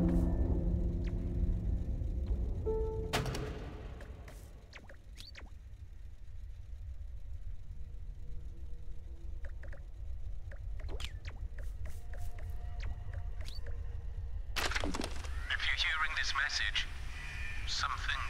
If you're hearing this message, something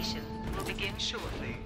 orientation will begin shortly.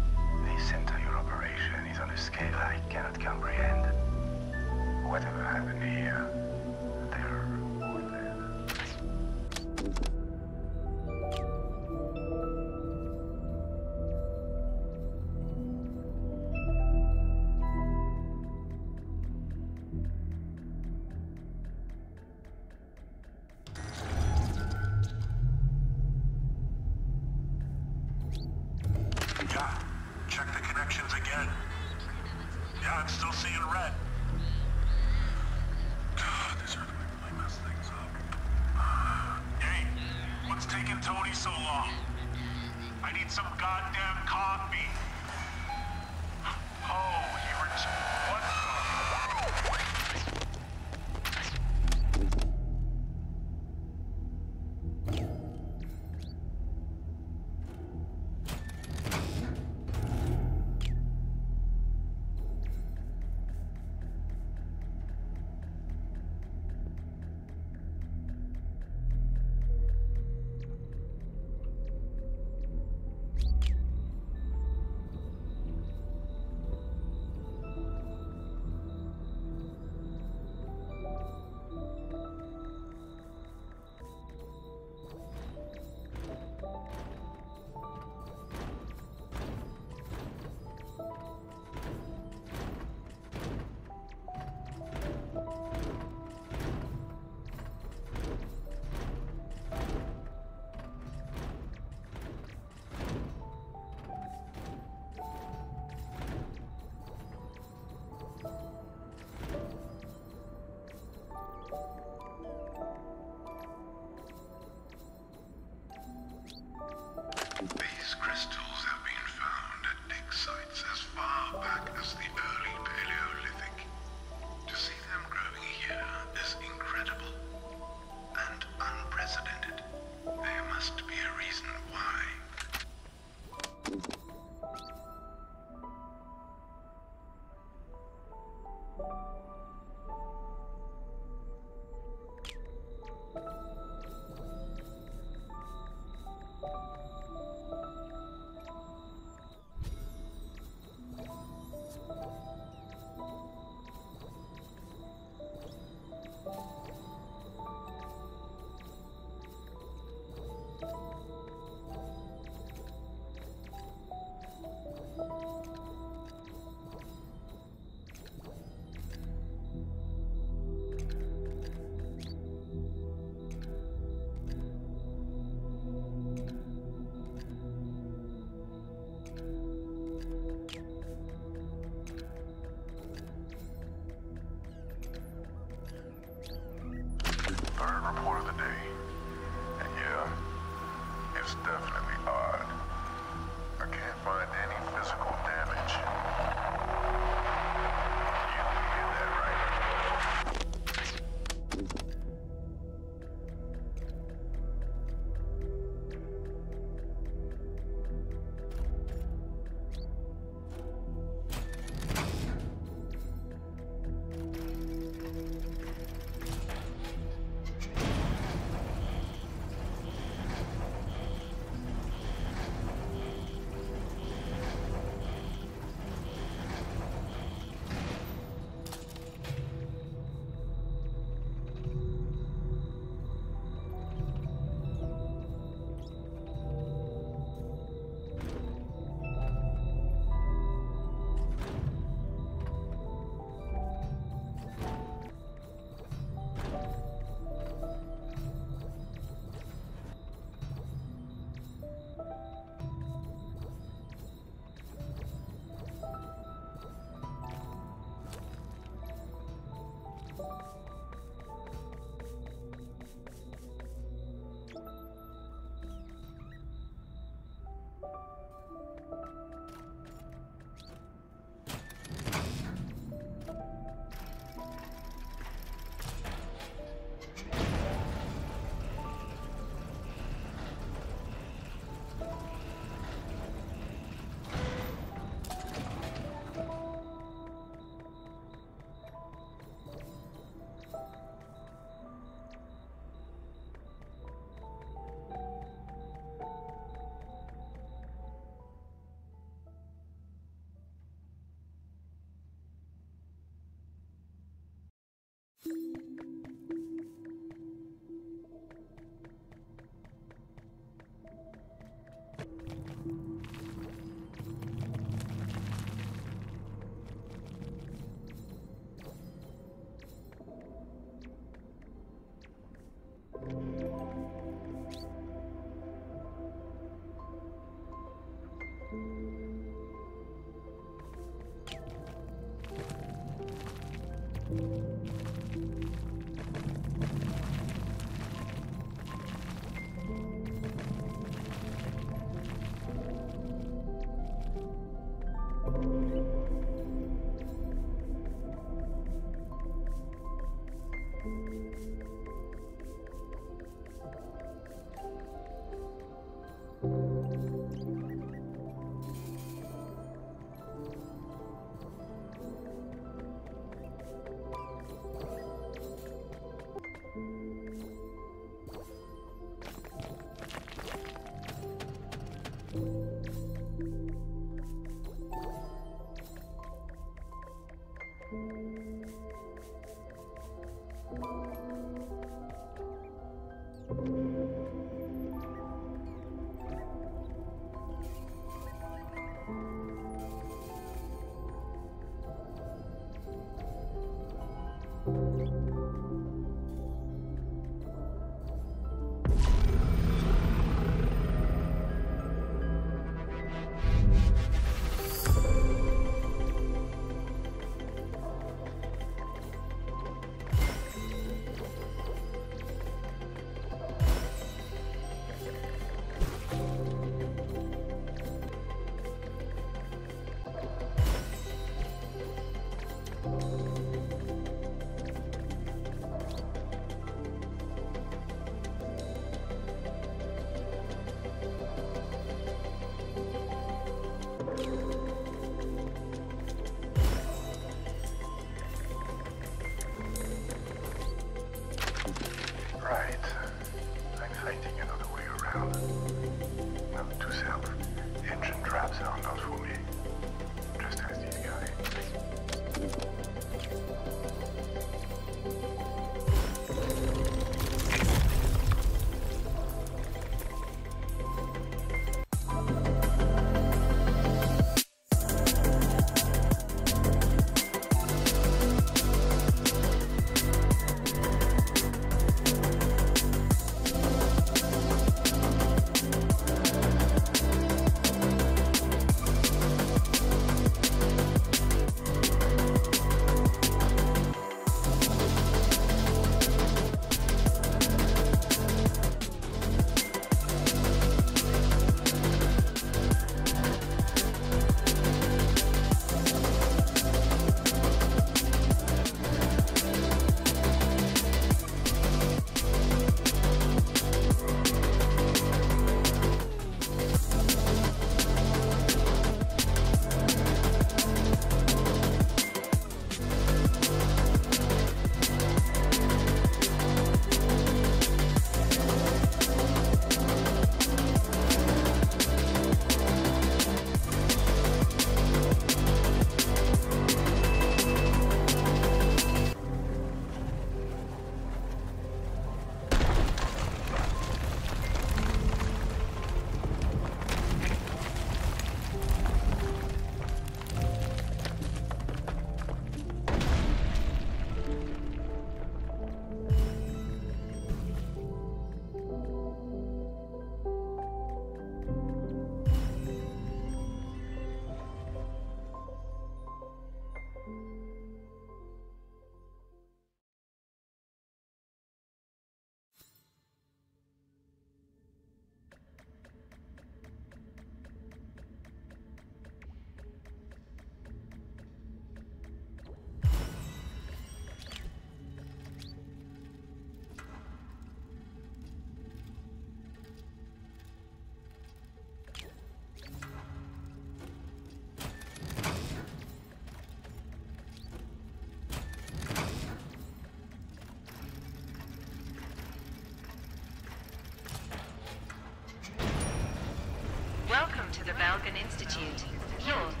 The Belgan Institute. You're